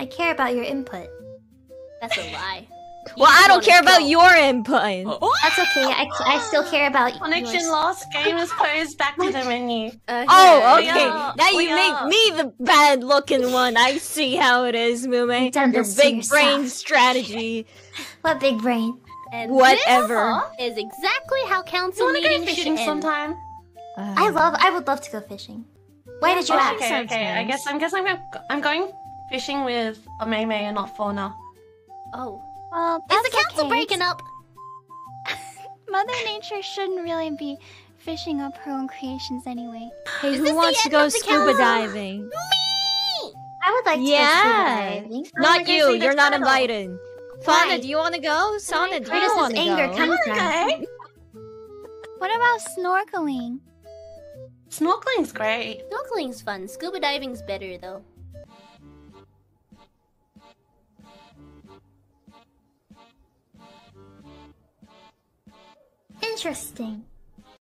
I care about your input. That's a lie. You Well, I don't care about go. your input. Oh. That's okay. I, I still care about Connection yours. lost. Game is closed. Back to the menu. Oh, okay. are- now we you make me the bad looking one. I see how it is, Mume. You've done Your this to big brain strategy. What big brain? And Whatever. this is exactly how You council wanna go fishing should end. sometime? Uh, I love. I would love to go fishing. Why did you Oh, ask? okay, sounds okay. I guess I'm guess I'm go- I'm going fishing with a Mei and not Fauna. Oh. Well, Is the council okay. breaking up? Mother Nature shouldn't really be fishing up her own creations anyway. Hey, who wants to go scuba council? diving? I would like to Yeah. go scuba diving. I Not you. You're not turtle. invited. Why? Fauna, do you want to go? Sana, do you want this to anger go? come from? Okay. What about snorkeling? Snorkeling's great. Snorkeling's fun. Scuba diving's better though. Interesting.